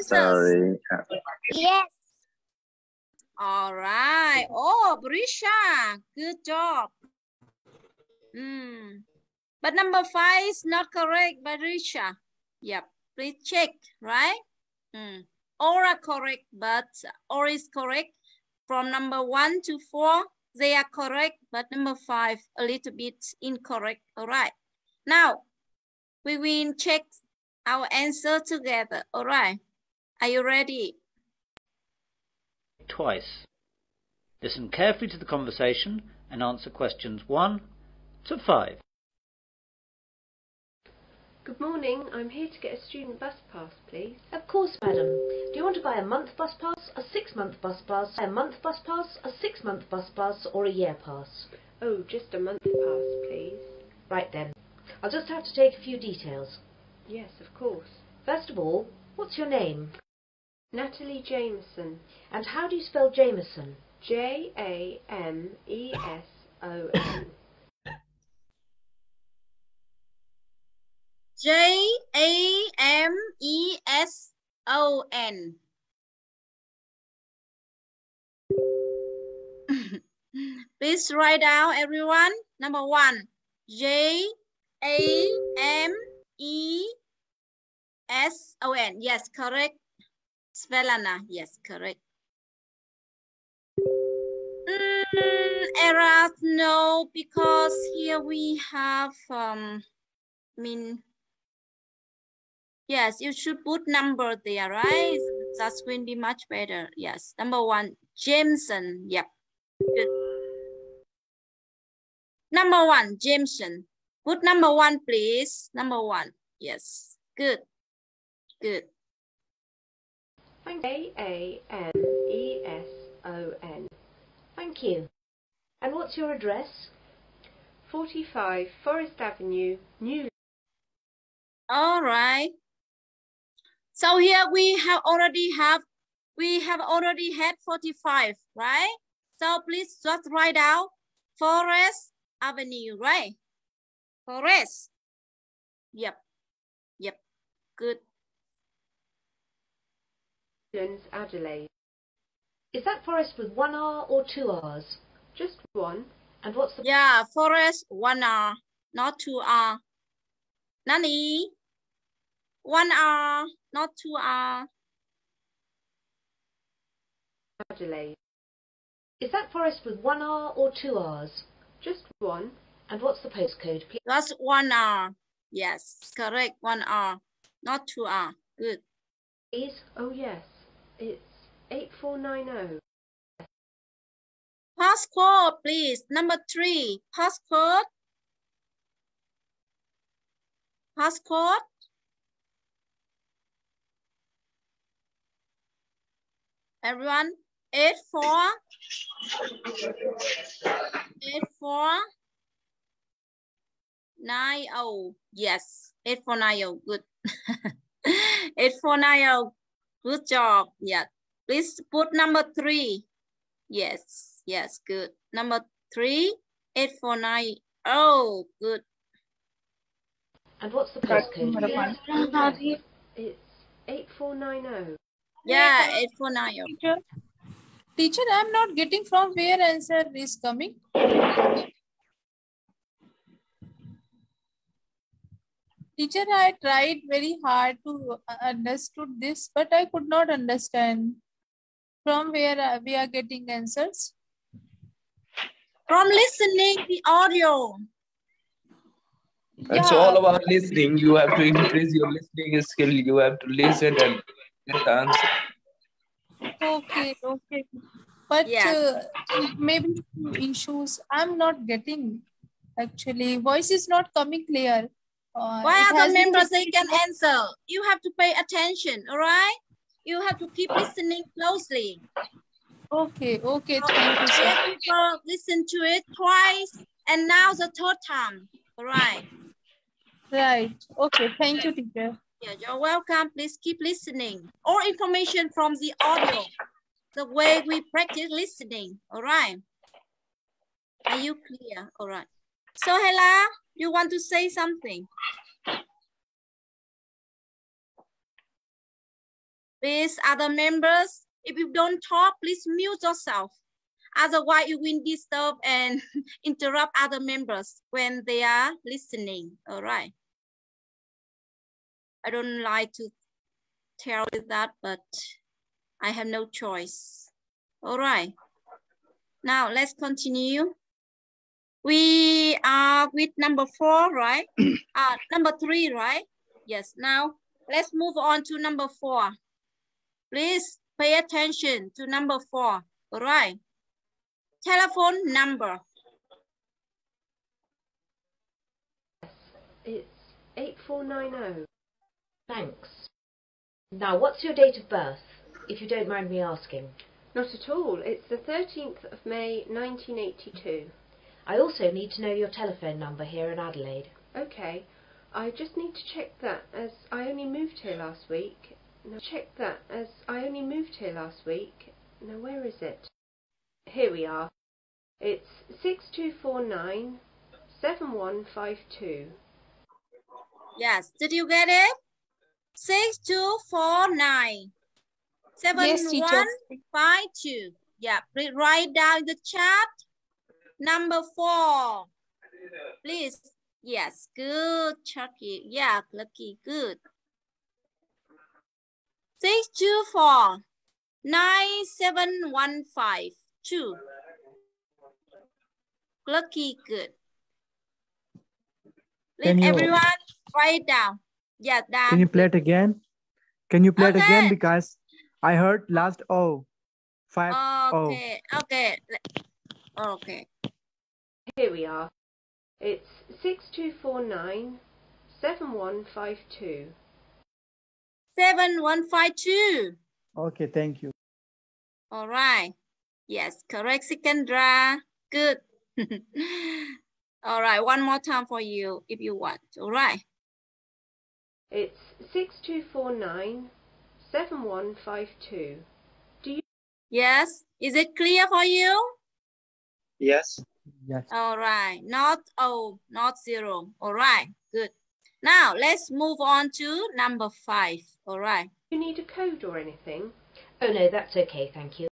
answers? Sorry. Yes. All right. Oh, Brisha, good job. Mm. But number five is not correct, Brisha. Yep, please check, right? Mm. All are correct, but all is correct. From number one to four, they are correct, but number five, a little bit incorrect. All right. Now, we will check our answer together. All right. Are you ready? twice. Listen carefully to the conversation and answer questions 1 to 5. Good morning. I'm here to get a student bus pass, please. Of course, madam. Do you want to buy a month bus pass, a six-month bus pass, a month bus pass, a six-month bus pass, or a year pass? Oh, just a month pass, please. Right then. I'll just have to take a few details. Yes, of course. First of all, what's your name? Natalie Jameson. And how do you spell Jameson? J A M E S O N. J A M E S O N. Please write down everyone. Number one, J A M E S O N. Yes, correct. Svetlana. Yes, correct. Mm, errors, no, because here we have, um, I mean, yes, you should put number there, right? That's going to be much better. Yes, number one, Jameson. Yep. Good. Number one, Jameson. Put number one, please. Number one. Yes. Good. Good. J A M E S O N. Thank you. And what's your address? 45 Forest Avenue, New. All right. So here we have already have we have already had 45, right? So please just write out Forest Avenue, right? Forest. Yep. Yep. Good. Lands, Adelaide. Is that forest with one R or two R's? Just one. And what's the Yeah, Forest one R, not two R. Nani? One R, not two R. Adelaide. is that forest with one R or two R's? Just one. And what's the postcode, please? That's one R. Yes, correct. One R, not two R. Good. Is, oh, yes. It's 8490. Passcode, please. Number three. Passcode. Passcode. Everyone. Eight four. Eight four. Nine oh. Yes. Eight four nine oh. Good. Eight four nine oh. Good job. Yeah. Please put number three. Yes. Yes. Good. Number three. Eight four nine. Oh, good. And what's the postcode, please? It's 8490. Yeah, eight four nine. oh. Teacher, teacher, I'm not getting from where answer is coming. Teacher, I tried very hard to uh, understood this, but I could not understand from where uh, we are getting answers. From listening the audio. It's Yeah. all about listening. You have to increase your listening skill. You have to listen and get the answer. Okay, okay. But Yeah. uh, maybe issues I'm not getting actually. Voice is not coming clear. Uh, Why it other members they can answer? You have to pay attention, all right? You have to keep listening closely. Okay, okay, thank you, sir. People listen to it twice and now the third time. All right. Right. Okay, thank you, teacher. Yeah, you're welcome. Please keep listening. All information from the audio. The way we practice listening. All right. Are you clear? All right. So Hela, you want to say something? Please, other members. If you don't talk, please mute yourself. Otherwise, you will disturb and interrupt other members when they are listening. All right. I don't like to tell you that, but I have no choice. All right. Now let's continue. We are with number four, right? uh, number three, right? Yes. Now let's move on to number four. Please pay attention to number four. All right. Telephone number. It's 8490. Thanks. Now, what's your date of birth, if you don't mind me asking? Not at all. It's the 13th of May 1982. I also need to know your telephone number here in Adelaide. Okay. I just need to check that as I only moved here last week. Now check that as I only moved here last week. Now where is it? Here we are. It's 6249 7152. Yes. Did you get it? Six two four nine seven Yes, teacher. one five two. Yeah. Write down the chat. Number four. Please. Yes. Good, Chucky. Yeah, Lucky. Good. Six two four nine seven one five two. Lucky. Good. Let you- everyone write down. Yeah, down. Can you play it again? Can you play it again? Because I heard last O. Five O. Okay, okay, okay. Here we are. It's 6249 7152. Seven one five two. Okay, thank you. All right. Yes, correct, Sikandra. Good. All right, one more time for you if you want. All right. It's 6249 7152. Yes, is it clear for you? Yes. Yes. All right, not O, not zero. All right, good. Now let's move on to number five. All right. You need a code or anything? Oh no, that's okay, thank you.